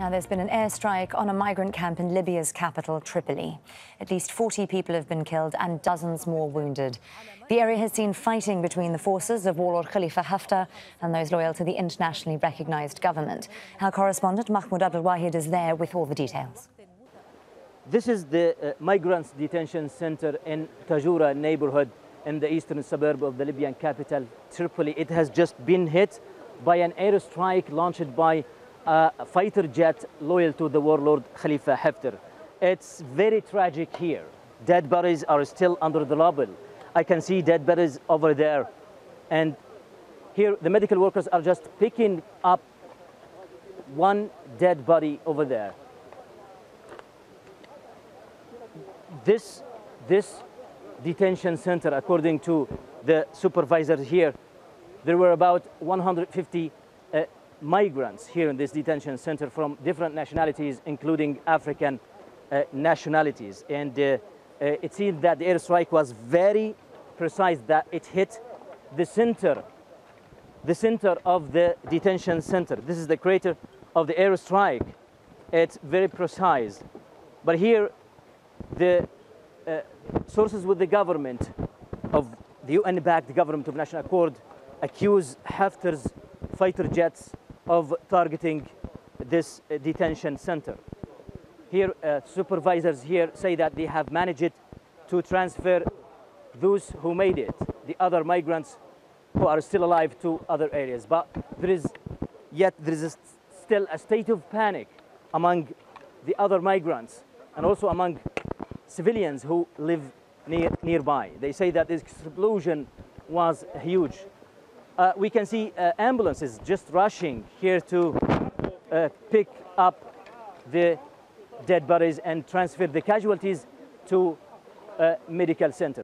Now, there's been an airstrike on a migrant camp in Libya's capital, Tripoli. At least 40 people have been killed and dozens more wounded. The area has seen fighting between the forces of warlord Khalifa Haftar and those loyal to the internationally recognized government. Our correspondent Mahmoud Abdelwahed is there with all the details. This is the uh, migrants detention center in Tajoura neighborhood in the eastern suburb of the Libyan capital, Tripoli. It has just been hit by an airstrike launched by a fighter jet loyal to the warlord Khalifa Haftar. It's very tragic here. Dead bodies are still under the rubble. I can see dead bodies over there. And here the medical workers are just picking up one dead body over there. This, this detention center, according to the supervisors here, there were about 150 uh, migrants here in this detention center from different nationalities, including African uh, nationalities. And uh, uh, it seems that the airstrike was very precise, that it hit the center, the center of the detention center. This is the crater of the airstrike. It's very precise. But here, the uh, sources with the government of the UN-backed government of National Accord accuse Haftar's fighter jets of targeting this detention center. Here, uh, supervisors here say that they have managed to transfer those who made it, the other migrants who are still alive to other areas. But there is yet there is a still a state of panic among the other migrants and also among civilians who live near, nearby. They say that this explosion was huge uh, we can see uh, ambulances just rushing here to uh, pick up the dead bodies and transfer the casualties to a medical center.